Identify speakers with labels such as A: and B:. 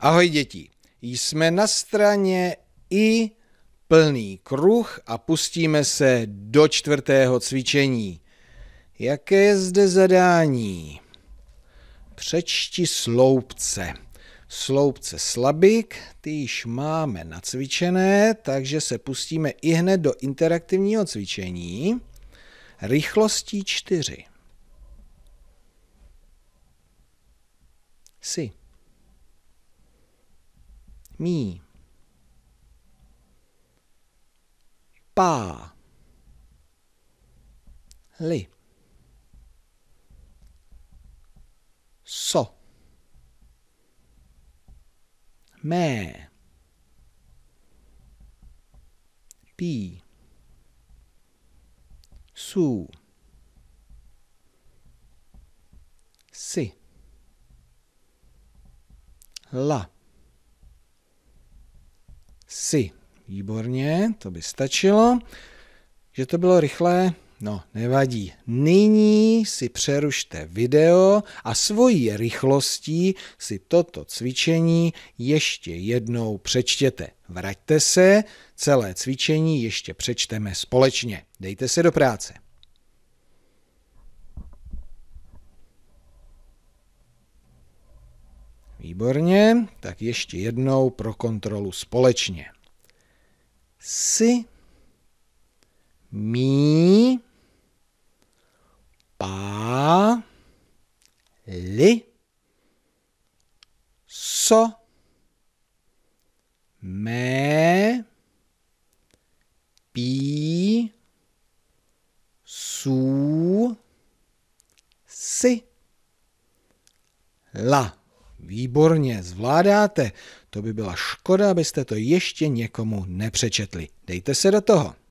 A: Ahoj děti, jsme na straně i plný kruh a pustíme se do čtvrtého cvičení. Jaké je zde zadání? Přečti sloupce. Sloupce slabik, ty již máme nacvičené, takže se pustíme i hned do interaktivního cvičení. Rychlostí čtyři. Si mi. Pa. Le. So. Me. Pi. Su. Se la. Si. Výborně, to by stačilo. Že to bylo rychlé, no nevadí. Nyní si přerušte video a svojí rychlostí si toto cvičení ještě jednou přečtěte. Vraťte se, celé cvičení ještě přečteme společně. Dejte se do práce. Výborně, tak ještě jednou pro kontrolu společně. Si, mí, pá, li, so, mé, pí, sú, si, la. Výborně, zvládáte. To by byla škoda, abyste to ještě někomu nepřečetli. Dejte se do toho.